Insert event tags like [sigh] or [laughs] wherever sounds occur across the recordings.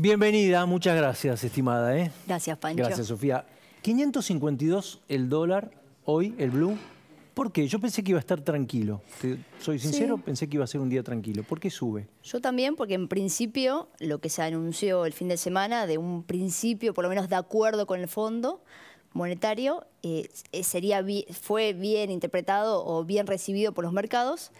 Bienvenida, muchas gracias, estimada. ¿eh? Gracias, Pancho. Gracias, Sofía. 552 el dólar hoy, el blue. ¿Por qué? Yo pensé que iba a estar tranquilo. soy sincero, pensé que iba a ser un día tranquilo. ¿Por qué sube? Yo también, porque en principio lo que se anunció el fin de semana, de un principio, por lo menos de acuerdo con el fondo monetario, eh, eh, sería, fue bien interpretado o bien recibido por los mercados.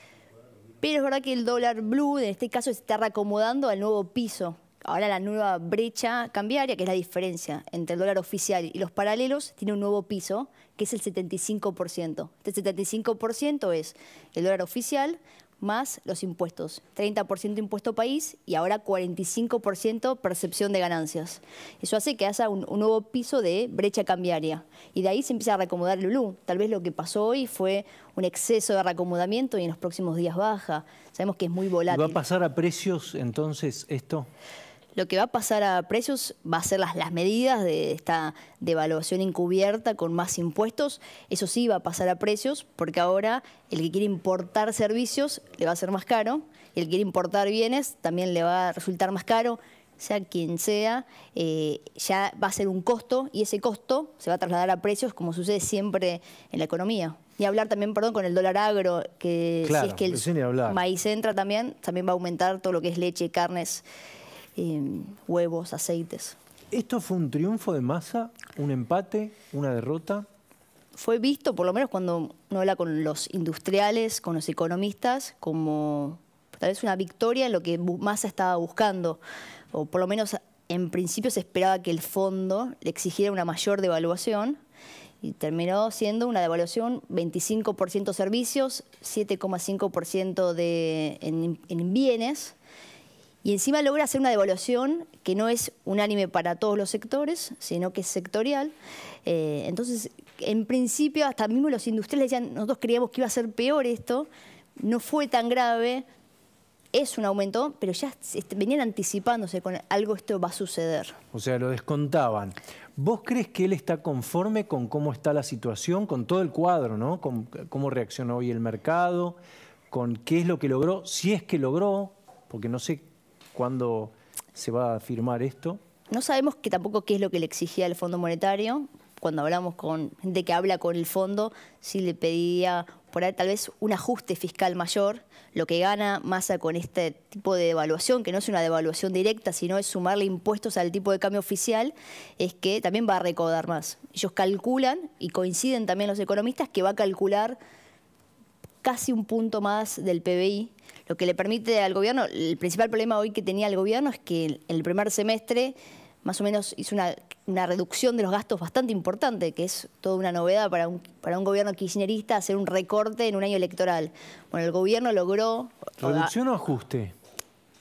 Pero es verdad que el dólar blue, en este caso, se está reacomodando al nuevo piso ahora la nueva brecha cambiaria, que es la diferencia entre el dólar oficial y los paralelos, tiene un nuevo piso, que es el 75%. Este 75% es el dólar oficial más los impuestos. 30% impuesto país y ahora 45% percepción de ganancias. Eso hace que haya un, nuevo piso de brecha cambiaria. Y de ahí se empieza a reacomodar el blue. Tal vez lo que pasó hoy fue un exceso de reacomodamiento y en los próximos días baja. Sabemos que es muy volátil. ¿Va a pasar a precios entonces esto? Lo que va a pasar a precios va a ser las, las medidas de esta devaluación encubierta con más impuestos. Eso sí va a pasar a precios porque ahora el que quiere importar servicios le va a ser más caro y el que quiere importar bienes también le va a resultar más caro sea quien sea, eh, ya va a ser un costo y ese costo se va a trasladar a precios como sucede siempre en la economía. Y hablar también, perdón, con el dólar agro, que si es que el maíz entra también, también va a aumentar todo lo que es leche, carnes Em, huevos, aceites. ¿Esto fue un triunfo de masa, un empate, una derrota? Fue visto, por lo menos cuando uno habla con los industriales, con los economistas, como tal vez una victoria en lo que Massa estaba buscando, o por lo menos en principio se esperaba que el fondo le exigiera una mayor devaluación y terminó siendo una devaluación 25% servicios, 7,5% en, en bienes y encima logra hacer una devaluación que no es unánime para todos los sectores, sino que es sectorial. Eh, entonces, en principio, hasta mismo los industriales decían, nosotros creíamos que iba a ser peor esto, no fue tan grave, es un aumento, pero ya venían anticipándose con algo esto va a suceder. O sea, lo descontaban. ¿Vos crees que él está conforme con cómo está la situación, con todo el cuadro, ¿no? Con cómo reacciona hoy el mercado, con qué es lo que logró, si es que logró, porque no sé ¿Cuándo se va a firmar esto? No sabemos que tampoco qué es lo que le exigía el Fondo Monetario. Cuando hablamos con gente que habla con el fondo, sí le pedía por ahí tal vez un ajuste fiscal mayor, lo que gana Massa con este tipo de devaluación, que no es una devaluación directa, sino es sumarle impuestos al tipo de cambio oficial, es que también va a recaudar más. Ellos calculan, y coinciden también los economistas, que va a calcular casi un punto más del PBI, lo que le permite al gobierno, el principal problema hoy que tenía el gobierno es que en el primer semestre más o menos hizo una, reducción de los gastos bastante importante, que es toda una novedad para un, para un gobierno kirchnerista hacer un recorte en un año electoral. Bueno, el gobierno logró... ¿Reducción o ajuste?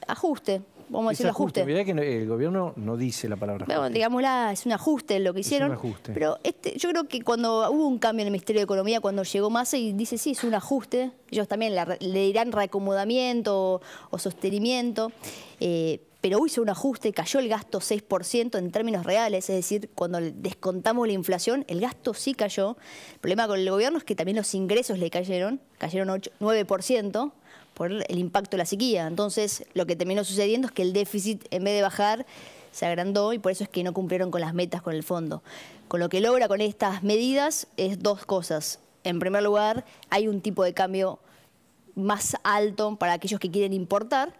Ajuste, vamos a decir ajuste. Mirá que el gobierno no dice la palabra ajuste. Bueno, digámosla, es un ajuste lo que hicieron. Es un ajuste. Pero este, yo creo que cuando hubo un cambio en el Ministerio de Economía, cuando llegó Massa y dice, sí, es un ajuste, ellos también le dirán reacomodamiento o, sostenimiento, eh, pero hizo un ajuste, cayó el gasto 6% en términos reales, es decir, cuando descontamos la inflación, el gasto sí cayó. El problema con el gobierno es que también los ingresos le cayeron, cayeron 8, 9%, por el impacto de la sequía. Entonces, lo que terminó sucediendo es que el déficit, en vez de bajar, se agrandó y por eso es que no cumplieron con las metas con el fondo. Con lo que logra con estas medidas es dos cosas. En primer lugar, hay un tipo de cambio más alto para aquellos que quieren importar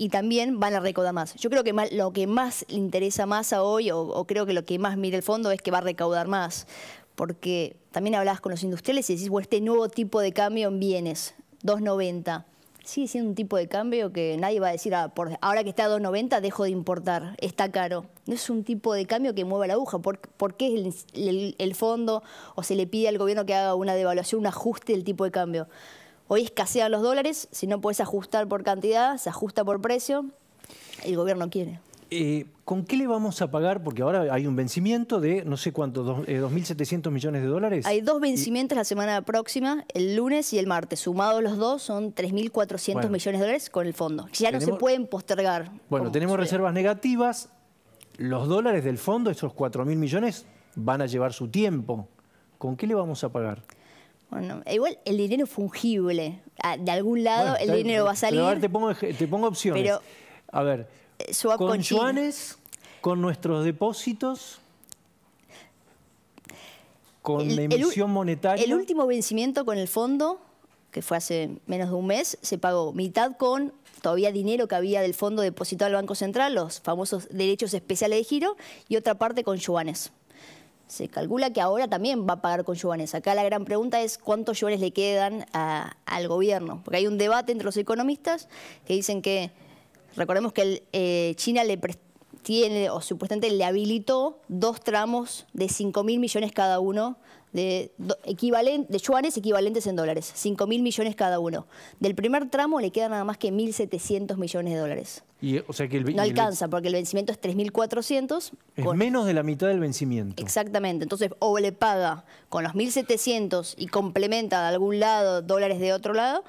y también van a recaudar más. Yo creo que lo que más le interesa más a hoy, o, creo que lo que más mira el fondo, es que va a recaudar más, porque también hablabas con los industriales y decís, bueno, este nuevo tipo de cambio en bienes, 290 sigue siendo un tipo de cambio que nadie va a decir, ah, por, ahora que está a 2.90 dejo de importar, está caro. No es un tipo de cambio que mueva la aguja. ¿Por, qué el, fondo o se le pide al gobierno que haga una devaluación, un ajuste del tipo de cambio? Hoy escasean los dólares, si no puedes ajustar por cantidad, se ajusta por precio, el gobierno quiere. Eh, ¿Con qué le vamos a pagar? Porque ahora hay un vencimiento de no sé cuánto, 2.700 eh, millones de dólares. Hay dos vencimientos la semana próxima, el lunes y el martes. Sumados los dos son 3.400 millones de dólares con el fondo. Ya no se pueden postergar. Bueno, tenemos reservas negativas. Los dólares del fondo, esos 4.000 millones, van a llevar su tiempo. ¿Con qué le vamos a pagar? Bueno, igual el dinero fungible. Ah, de algún lado el dinero va a salir. Pero a ver, te pongo, opciones. a ver, swap con, con yuanes, con nuestros depósitos, con la emisión monetaria. El último vencimiento con el fondo, que fue hace menos de un mes, se pagó mitad con todavía dinero que había del fondo depositado al Banco Central, los famosos derechos especiales de giro, y otra parte con yuanes. Se calcula que ahora también va a pagar con yuanes. Acá la gran pregunta es cuántos yuanes le quedan al gobierno, porque hay un debate entre los economistas que dicen que, recordemos que eh, China le tiene, o supuestamente le habilitó dos tramos de 5 mil millones cada uno de, de yuanes equivalentes en dólares, 5 mil millones cada uno. Del primer tramo le quedan nada más que 1.700 millones de dólares. Y, o sea que no alcanza, porque el vencimiento es 3.400. Es menos de la mitad del vencimiento. Exactamente. Entonces, o le paga con los 1.700 y complementa de algún lado dólares de otro lado,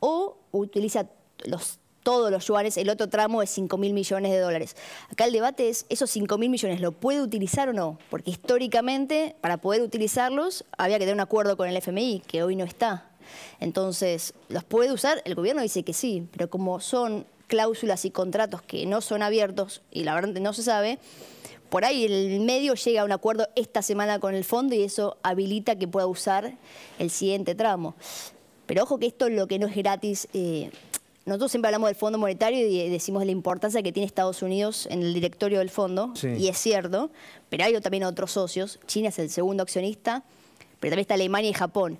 o utiliza los todos los yuanes, el otro tramo es 5 mil millones de dólares. Acá el debate es, ¿esos 5 mil millones lo puede utilizar o no? Porque históricamente, para poder utilizarlos, había que tener un acuerdo con el FMI, que hoy no está. Entonces, ¿los puede usar? El gobierno dice que sí, pero como son cláusulas y contratos que no son abiertos y la verdad no se sabe, por ahí el medio llega a un acuerdo esta semana con el fondo y eso habilita que pueda usar el siguiente tramo. Pero ojo que esto es lo que no es gratis. Eh, nosotros siempre hablamos del Fondo Monetario y decimos la importancia que tiene Estados Unidos en el directorio del fondo, y es cierto, pero hay también otros socios. China es el segundo accionista, pero también está Alemania y Japón.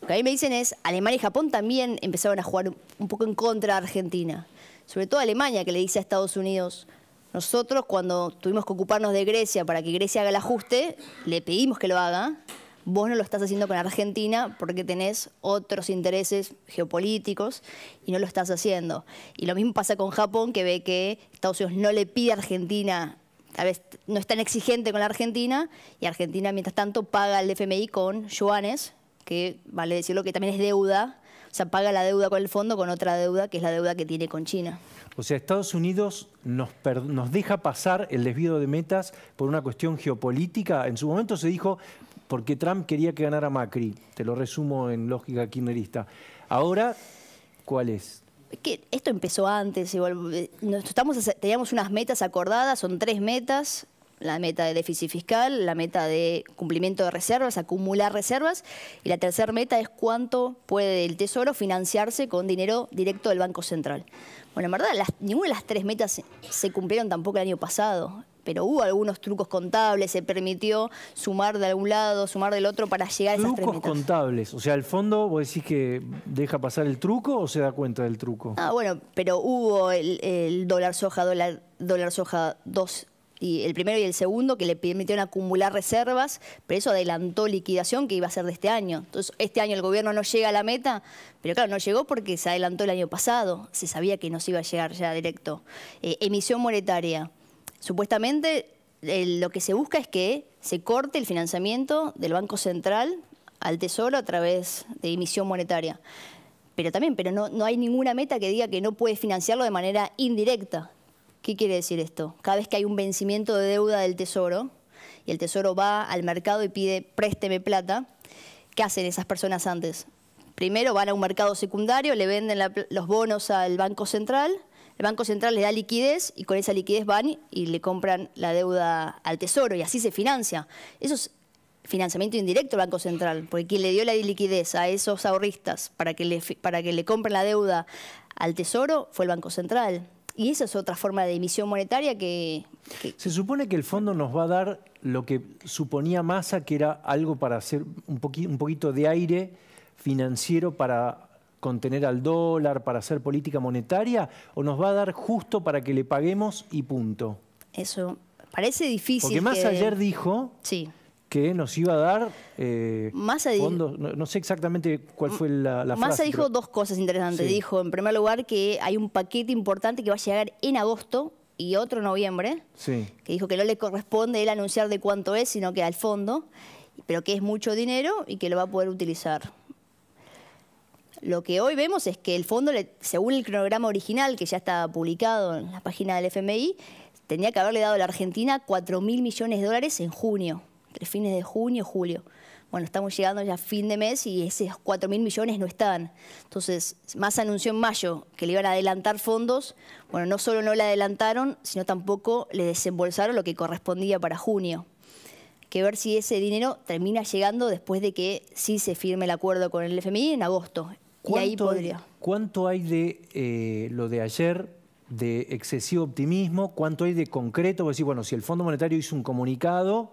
Lo que a mí me dicen es, Alemania y Japón también empezaron a jugar un poco en contra de Argentina. Sobre todo Alemania, que le dice a Estados Unidos, nosotros cuando tuvimos que ocuparnos de Grecia para que Grecia haga el ajuste, le pedimos que lo haga, vos no lo estás haciendo con Argentina porque tenés otros intereses geopolíticos y no lo estás haciendo. Y lo mismo pasa con Japón, que ve que Estados Unidos no le pide a Argentina, tal vez no es tan exigente con la Argentina, y Argentina, mientras tanto, paga al FMI con yuanes, que vale decirlo que también es deuda, o sea, paga la deuda con el fondo con otra deuda, que es la deuda que tiene con China. O sea, Estados Unidos nos, nos, deja pasar el desvío de metas por una cuestión geopolítica. En su momento se dijo, porque Trump quería que ganara Macri. Te lo resumo en lógica kirchnerista. Ahora, ¿cuál es? Que esto empezó antes, eh, estamos, teníamos unas metas acordadas, son tres metas, la meta de déficit fiscal, la meta de cumplimiento de reservas, acumular reservas, y la tercera meta es cuánto puede el Tesoro financiarse con dinero directo del Banco Central. Bueno, en verdad, ninguna de las tres metas se cumplieron tampoco el año pasado pero hubo algunos trucos contables, se permitió sumar de algún lado, sumar del otro para llegar a esas tres Trucos contables, o sea, el fondo, vos decís que deja pasar el truco o se da cuenta del truco? Ah, bueno, pero hubo el, dólar soja, dólar, dólar soja 2 y el primero y el segundo que le permitieron acumular reservas, pero eso adelantó liquidación que iba a ser de este año. Entonces, este año el gobierno no llega a la meta, pero claro, no llegó porque se adelantó el año pasado, se sabía que no se iba a llegar ya directo. Eh, emisión monetaria. Supuestamente lo que se busca es que se corte el financiamiento del Banco Central al Tesoro a través de emisión monetaria. Pero también, pero no, no hay ninguna meta que diga que no puede financiarlo de manera indirecta. ¿Qué quiere decir esto? Cada vez que hay un vencimiento de deuda del Tesoro y el Tesoro va al mercado y pide présteme plata, ¿qué hacen esas personas antes? Primero van a un mercado secundario, le venden los bonos al Banco Central el Banco Central le da liquidez y con esa liquidez van y le compran la deuda al Tesoro y así se financia. Eso es financiamiento indirecto del Banco Central, porque quien le dio la liquidez a esos ahorristas para que le, para que le compren la deuda al Tesoro fue el Banco Central. Y esa es otra forma de emisión monetaria que, Se supone que el fondo nos va a dar lo que suponía Massa, que era algo para hacer un poquito de aire financiero para contener al dólar, para hacer política monetaria, o nos va a dar justo para que le paguemos y punto? Eso parece difícil. Porque más ayer dijo sí. que nos iba a dar eh, fondos, no, sé exactamente cuál fue la, la Massa dijo dos cosas interesantes. Dijo, en primer lugar, que hay un paquete importante que va a llegar en agosto y otro en noviembre, sí. que dijo que no le corresponde él anunciar de cuánto es, sino que al fondo, pero que es mucho dinero y que lo va a poder utilizar. Lo que hoy vemos es que el fondo, según el cronograma original que ya está publicado en la página del FMI, tenía que haberle dado a la Argentina 4 mil millones de dólares en junio, entre fines de junio y julio. Bueno, estamos llegando ya a fin de mes y esos 4 mil millones no están. Entonces, más anunció en mayo que le iban a adelantar fondos. Bueno, no solo no le adelantaron, sino tampoco le desembolsaron lo que correspondía para junio. Que ver si ese dinero termina llegando después de que sí se firme el acuerdo con el FMI en agosto. Y ahí podría. ¿Cuánto hay de eh, lo de ayer de excesivo optimismo? ¿Cuánto hay de concreto? Decir, bueno, si el Fondo Monetario hizo un comunicado,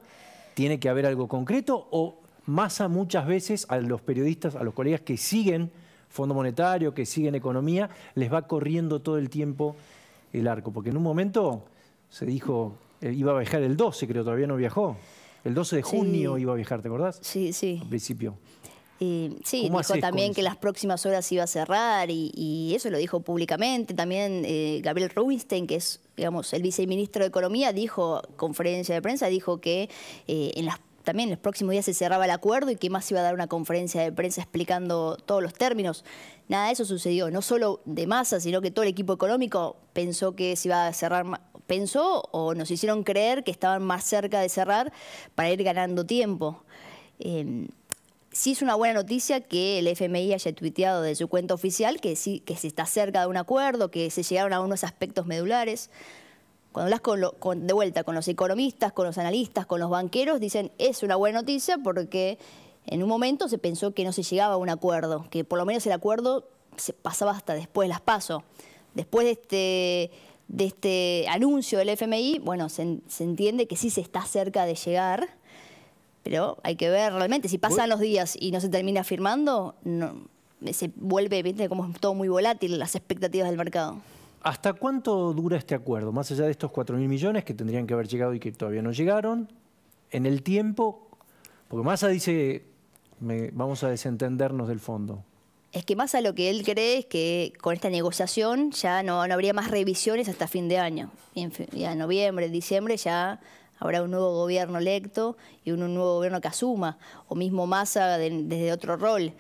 ¿tiene que haber algo concreto? ¿O Massa muchas veces a los periodistas, a los colegas que siguen Fondo Monetario, que siguen economía, les va corriendo todo el tiempo el arco. Porque en un momento se dijo, eh, iba a viajar el 12, creo, todavía no viajó. El 12 de junio iba a viajar, ¿te acordás? Sí, sí. Al principio. Sí, dijo también que las próximas horas iba a cerrar y, eso lo dijo públicamente. También eh, Gabriel Rubinstein, que es digamos, el viceministro de Economía, dijo, conferencia de prensa, dijo que eh, en las también los próximos días se cerraba el acuerdo y que más iba a dar una conferencia de prensa explicando todos los términos. Nada de eso sucedió, no solo de masa, sino que todo el equipo económico pensó que se iba a cerrar, pensó o nos hicieron creer que estaban más cerca de cerrar para ir ganando tiempo. Em, sí es una buena noticia que el FMI haya tuiteado de su cuenta oficial que sí que se está cerca de un acuerdo, que se llegaron a unos aspectos medulares. Cuando hablas con de vuelta con los economistas, con los analistas, con los banqueros, dicen es una buena noticia porque en un momento se pensó que no se llegaba a un acuerdo, que por lo menos el acuerdo se pasaba hasta después de las pasos. Después de este, de este anuncio del FMI, bueno, se, entiende que sí se está cerca de llegar, pero hay que ver realmente, si pasan los días y no se termina firmando, se vuelve, ¿viste? como es todo muy volátil las expectativas del mercado. ¿Hasta cuánto dura este acuerdo? Más allá de estos 4 mil millones que tendrían que haber llegado y que todavía no llegaron, en el tiempo, porque Massa dice, vamos a desentendernos del fondo. Es que Massa lo que él cree es que con esta negociación ya no, habría más revisiones hasta fin de año. Y en, noviembre, diciembre ya habrá un nuevo gobierno electo y un, nuevo gobierno que asuma, o mismo Massa desde otro rol.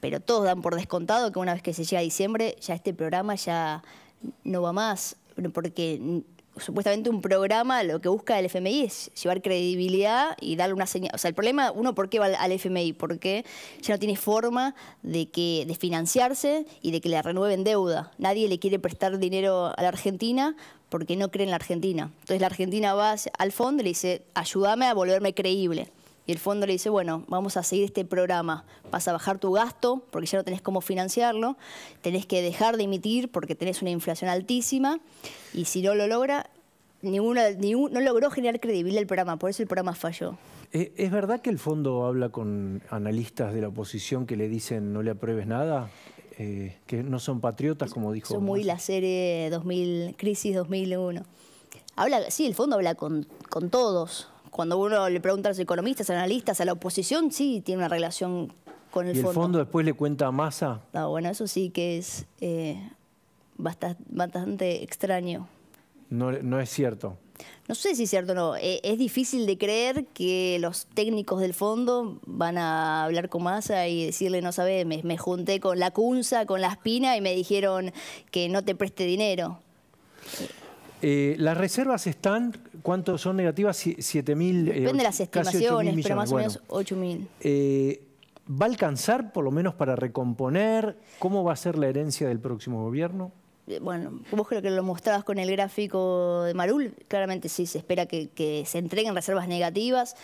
Pero todos dan por descontado que una vez que se llega a diciembre, ya este programa ya no va más, porque supuestamente un programa lo que busca el FMI es llevar credibilidad y darle una señal. O sea, el problema, uno, ¿por qué va al FMI? Porque ya no tiene forma de, que, de financiarse y de que le renueven deuda. Nadie le quiere prestar dinero a la Argentina porque no cree en la Argentina. Entonces la Argentina va al fondo y le dice, ayúdame a volverme creíble. Y el fondo le dice, bueno, vamos a seguir este programa, vas a bajar tu gasto porque ya no tenés cómo financiarlo, tenés que dejar de emitir porque tenés una inflación altísima y si no lo logra, ninguno, no logró generar credibilidad el programa, por eso el programa falló. Eh, ¿Es verdad que el fondo habla con analistas de la oposición que le dicen no le apruebes nada? Eh, que no son patriotas, como dijo. Son muy la serie 2000, Crisis 2001. Habla, sí, el fondo habla con, con todos, cuando uno le pregunta a los economistas, analistas, a la oposición, sí tiene una relación con el fondo. ¿Y el fondo después le cuenta a Massa? No, bueno, eso sí que es eh, bastante, extraño. No, no es cierto. No sé si es cierto o no. Eh, es difícil de creer que los técnicos del fondo van a hablar con Massa y decirle, no sabes, me, me, junté con la Cunza, con la Espina y me dijeron que no te preste dinero. Eh, las reservas están, ¿cuántos son negativas? 7 mil. Eh, Depende de las estimaciones, pero más o menos 8 mil. Eh, ¿Va a alcanzar por lo menos para recomponer? ¿Cómo va a ser la herencia del próximo gobierno? Bueno, vos creo que lo mostrabas con el gráfico de Marul, claramente sí, se espera que, que se entreguen reservas negativas.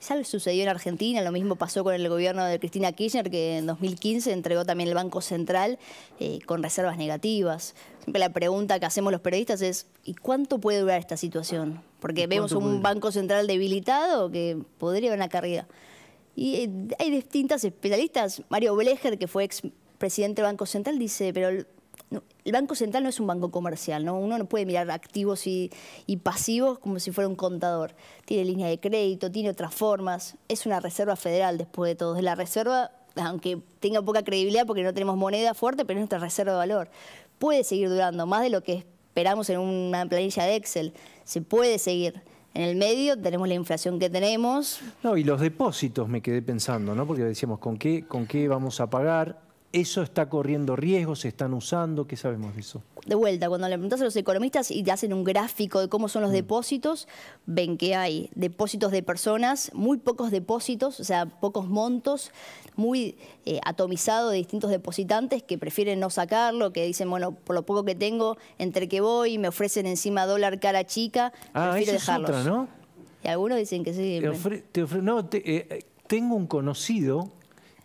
Es sucedió en Argentina, lo mismo pasó con el gobierno de Cristina Kirchner, que en 2015 entregó también el Banco Central eh, con reservas negativas. Siempre la pregunta que hacemos los periodistas es, ¿y cuánto puede durar esta situación? Porque vemos un Banco Central debilitado que podría haber una caída. Y eh, hay distintas especialistas. Mario Blecher, que fue ex presidente del Banco Central, dice, pero el Banco Central no es un banco comercial, ¿no? uno no puede mirar activos y, pasivos como si fuera un contador. Tiene línea de crédito, tiene otras formas, es una reserva federal después de todo. Es la reserva, aunque tenga poca credibilidad porque no tenemos moneda fuerte, pero es nuestra reserva de valor. Puede seguir durando, más de lo que esperamos en una planilla de Excel. Se puede seguir. En el medio tenemos la inflación que tenemos. No, y los depósitos me quedé pensando, ¿no? Porque decíamos, ¿con qué, con qué vamos a pagar? ¿Eso está corriendo riesgos? ¿Se están usando? ¿Qué sabemos de eso? De vuelta, cuando le preguntas a los economistas y te hacen un gráfico de cómo son los mm. depósitos, ven que hay depósitos de personas, muy pocos depósitos, o sea, pocos montos, muy eh, atomizado de distintos depositantes que prefieren no sacarlo, que dicen, bueno, por lo poco que tengo, entre que voy, me ofrecen encima dólar cara chica, ah, prefiero dejarlos. Es otra, ¿no? Y algunos dicen que sí. no, eh, tengo un conocido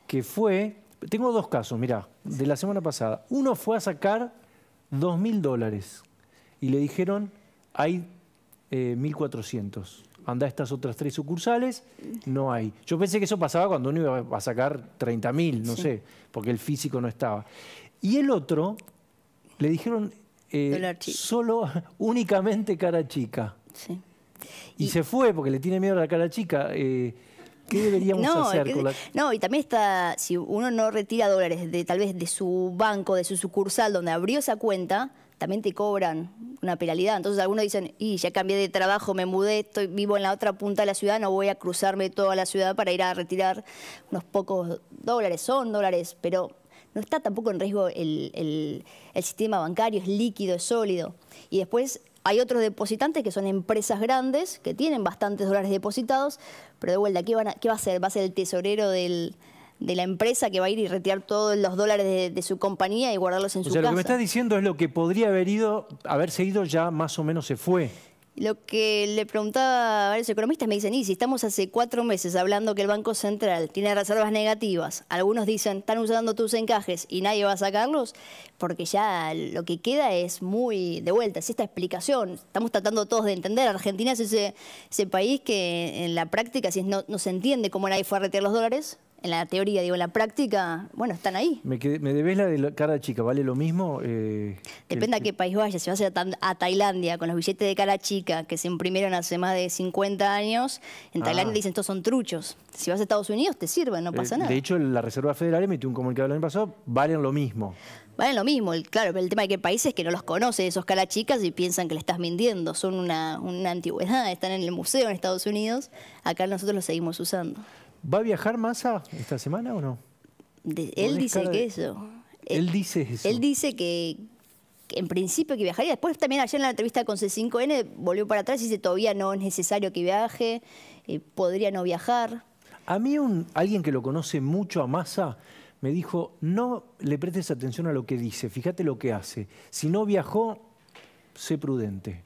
que fue tengo dos casos, mira, de la semana pasada. Uno fue a sacar dos mil dólares y le dijeron, hay eh, 1.400. Anda a estas otras tres sucursales, no hay. Yo pensé que eso pasaba cuando uno iba a sacar 30 mil, no sé, porque el físico no estaba. Y el otro, le dijeron eh, solo, [laughs] únicamente cara chica. Sí. Y, se fue porque le tiene miedo a la cara chica. Eh, ¿Qué deberíamos hacer con la... No, y también está, si uno no retira dólares de tal vez de su banco, de su sucursal donde abrió esa cuenta, también te cobran una penalidad. Entonces algunos dicen, y ya cambié de trabajo, me mudé, estoy vivo en la otra punta de la ciudad, no voy a cruzarme toda la ciudad para ir a retirar unos pocos dólares. Son dólares, pero no está tampoco en riesgo el, el sistema bancario, es líquido, es sólido. Y después hay otros depositantes que son empresas grandes, que tienen bastantes dólares depositados, pero de vuelta, ¿qué, va a hacer? ¿Va a ser el tesorero de la empresa que va a ir y retirar todos los dólares de, su compañía y guardarlos en su casa? O sea, lo que me estás diciendo es lo que podría haber ido, haberse ido ya más o menos se fue. Lo que le preguntaba a varios economistas me dicen, y si estamos hace cuatro meses hablando que el Banco Central tiene reservas negativas, algunos dicen, están usando tus encajes y nadie va a sacarlos, porque ya lo que queda es muy de vuelta, es esta explicación. Estamos tratando todos de entender, Argentina es ese, ese país que en la práctica, si no, no se entiende cómo nadie fue a retirar los dólares, en la teoría, digo, en la práctica, bueno, están ahí. Me, me debes la de la cara chica, ¿vale lo mismo? Eh, Depende a qué país vayas. Si vas a, Tailandia con los billetes de cara chica que se imprimieron hace más de 50 años, en ah. Tailandia dicen estos son truchos. Si vas a Estados Unidos te sirven, no pasa eh, nada. De hecho, la Reserva Federal emitió un comunicado el año pasado, valen lo mismo. Valen lo mismo, claro, pero el tema de que hay países que no los conoce, esos cara chicas, y piensan que le estás mintiendo. Son una, una antigüedad, están en el museo en Estados Unidos. Acá nosotros los seguimos usando. ¿Va a viajar Massa esta semana o no? él dice que eso. Él, dice eso. Él dice que, en principio que viajaría. Después también ayer en la entrevista con C5N volvió para atrás y dice todavía no es necesario que viaje, eh, podría no viajar. A mí un, alguien que lo conoce mucho a Massa me dijo, no le prestes atención a lo que dice, fíjate lo que hace. Si no viajó, sé prudente.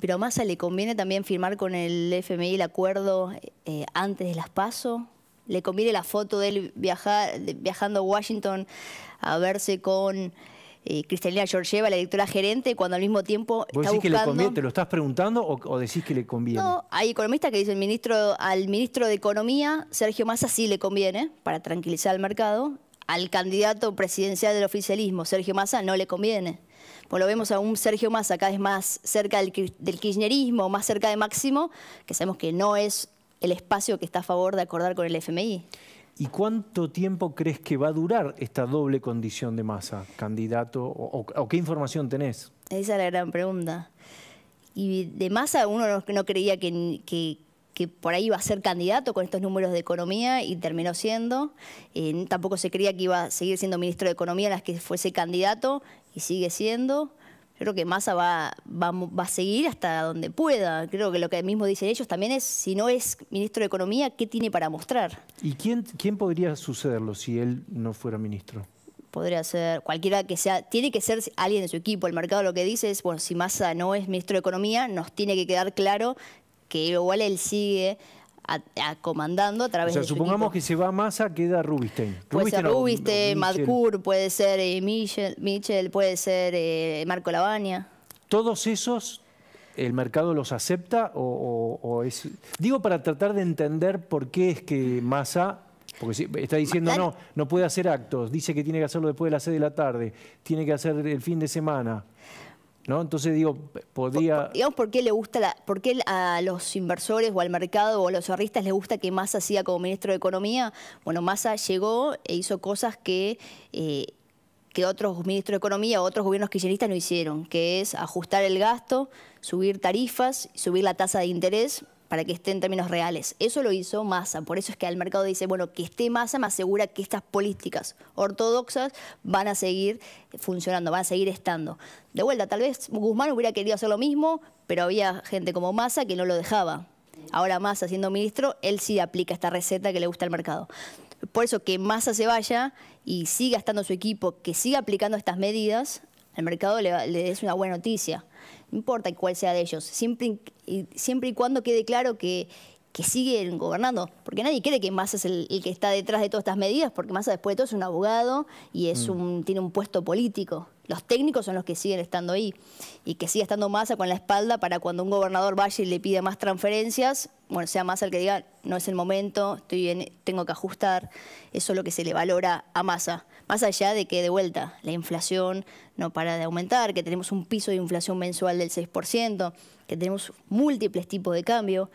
Pero a Massa le conviene también firmar con el FMI el acuerdo eh, antes de las PASO. Le conviene la foto de él viajando a Washington a verse con eh, Cristalina Georgieva, la directora gerente, cuando al mismo tiempo ¿Vos decís que le conviene? ¿Te lo estás preguntando o, decís que le conviene? No, hay economistas que dicen ministro, al ministro de Economía, Sergio Massa, sí le conviene para tranquilizar al mercado. Al candidato presidencial del oficialismo, Sergio Massa, no le conviene pues lo vemos a un Sergio Massa cada vez más cerca del, kirchnerismo, más cerca de Máximo, que sabemos que no es el espacio que está a favor de acordar con el FMI. ¿Y cuánto tiempo crees que va a durar esta doble condición de masa, candidato? ¿O, qué información tenés? Esa es la gran pregunta. Y de masa uno no, creía que, que, por ahí iba a ser candidato con estos números de economía y terminó siendo. Eh, tampoco se creía que iba a seguir siendo ministro de Economía en las que fuese candidato y sigue siendo. creo que Massa va, va, va, a seguir hasta donde pueda. Creo que lo que mismo dicen ellos también es, si no es ministro de Economía, ¿qué tiene para mostrar? ¿Y quién, quién podría sucederlo si él no fuera ministro? Podría ser cualquiera que sea, tiene que ser alguien de su equipo. El mercado lo que dice es, bueno, si Massa no es ministro de Economía, nos tiene que quedar claro que igual él sigue a, comandando a través o sea, supongamos que se va a Massa, queda Rubinstein. Puede ser Rubinstein, Madcour, puede ser eh, Michel, puede ser eh, Marco Lavagna. ¿Todos esos el mercado los acepta o, es...? Digo para tratar de entender por qué es que Massa... Porque está diciendo, no, no puede hacer actos, dice que tiene que hacerlo después de las 6 de la tarde, tiene que hacer el fin de semana. ¿No? Entonces digo, podría... Digamos, ¿por qué le gusta, por qué a los inversores o al mercado o a los ahorristas les gusta que Massa siga como ministro de Economía? Bueno, Massa llegó e hizo cosas que... Eh, que otros ministros de Economía o otros gobiernos kirchneristas no hicieron, que es ajustar el gasto, subir tarifas, subir la tasa de interés, para que esté en términos reales. Eso lo hizo Massa, por eso es que el mercado dice, bueno, que esté Massa me asegura que estas políticas ortodoxas van a seguir funcionando, van a seguir estando. De vuelta, tal vez Guzmán hubiera querido hacer lo mismo, pero había gente como Massa que no lo dejaba. Ahora Massa siendo ministro, él sí aplica esta receta que le gusta al mercado. Por eso que Massa se vaya y siga estando su equipo, que siga aplicando estas medidas, al mercado le, le es una buena noticia no importa cuál sea de ellos, siempre, siempre y cuando quede claro que, que siguen gobernando, porque nadie cree que Massa es el, que está detrás de todas estas medidas, porque Massa después de todo es un abogado y es mm. un, tiene un puesto político. Los técnicos son los que siguen estando ahí y que siga estando Massa con la espalda para cuando un gobernador vaya y le pida más transferencias, bueno, sea Massa el que diga, no es el momento, estoy tengo que ajustar. Eso es lo que se le valora a Massa. Más allá de que, de vuelta, la inflación no para de aumentar, que tenemos un piso de inflación mensual del 6%, que tenemos múltiples tipos de cambio,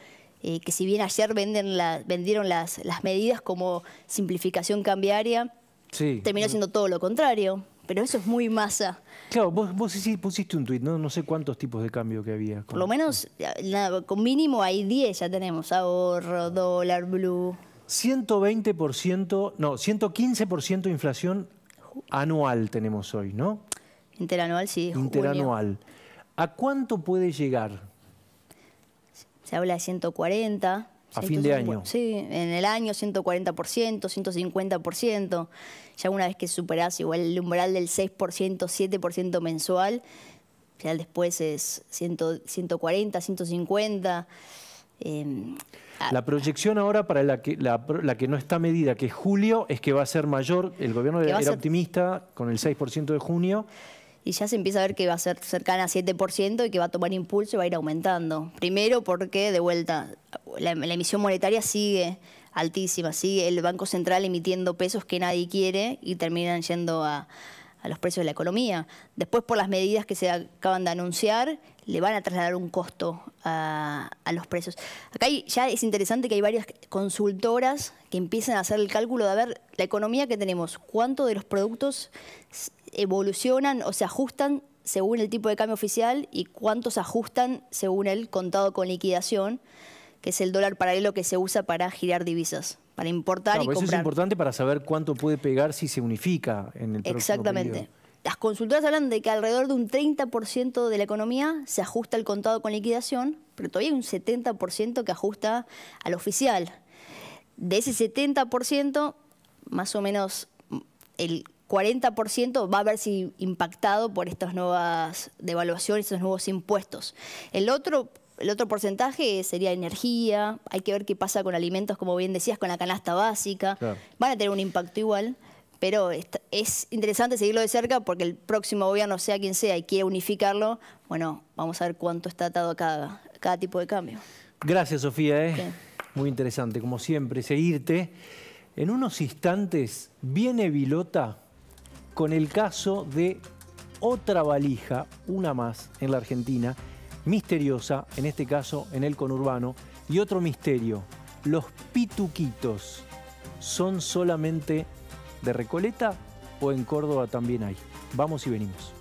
eh, que si bien ayer venden vendieron las, las medidas como simplificación cambiaria, terminó siendo todo lo contrario. Pero eso es muy masa. Claro, vos, vos pusiste un tuit, ¿no? no sé cuántos tipos de cambio que había. Por lo menos, con mínimo hay 10 ya tenemos, ahorro, dólar, blue. 120%, no, 115% de inflación anual tenemos hoy, ¿no? Interanual, sí. Interanual. ¿A cuánto puede llegar? Se habla de 140. A fin de año. Sí, en el año 140%, 150%. Ya una vez que superás igual el umbral del 6%, 7% mensual, ya después es 140, 150. Ah. La proyección ahora para la que, la, que no está medida, que es julio, es que va a ser mayor. El gobierno era optimista con el 6% de junio. Y ya se empieza a ver que va a ser cercana a 7% y que va a tomar impulso y va a ir aumentando. Primero porque, de vuelta, la, emisión monetaria sigue altísima, sigue el Banco Central emitiendo pesos que nadie quiere y terminan yendo a, a los precios de la economía. Después, por las medidas que se acaban de anunciar, le van a trasladar un costo a, los precios. Acá ya es interesante que hay varias consultoras que empiezan a hacer el cálculo de ver la economía que tenemos, cuánto de los productos evolucionan o se ajustan según el tipo de cambio oficial y cuántos se ajustan según el contado con liquidación, que es el dólar paralelo que se usa para girar divisas para importar y comprar. Eso es importante para saber cuánto puede pegar si se unifica en el próximo Exactamente. Las consultoras hablan de que alrededor de un 30% de la economía se ajusta al contado con liquidación, pero todavía hay un 70% que ajusta al oficial. De ese 70%, más o menos el 40% va a verse impactado por estas nuevas devaluaciones, estos nuevos impuestos. El otro el otro porcentaje sería energía, hay que ver qué pasa con alimentos, como bien decías, con la canasta básica. Van a tener un impacto igual, pero es interesante seguirlo de cerca porque el próximo gobierno, sea quien sea, y quiere unificarlo, bueno, vamos a ver cuánto está atado a cada, cada tipo de cambio. Gracias, Sofía. ¿eh? Muy interesante, como siempre, seguirte. En unos instantes viene Vilota con el caso de otra valija, una más en la Argentina, misteriosa, en este caso en el conurbano, y otro misterio, los pituquitos, ¿son solamente de Recoleta o en Córdoba también hay? Vamos y venimos.